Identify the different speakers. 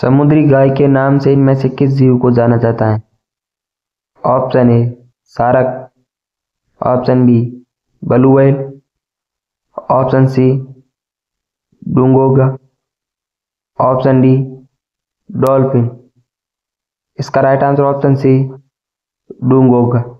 Speaker 1: समुद्री गाय के नाम से इनमें से किस जीव को जाना जाता है? Option A, shark. Option B blue whale option C, dugong. Option D, dolphin. इसका right answer option C dugong.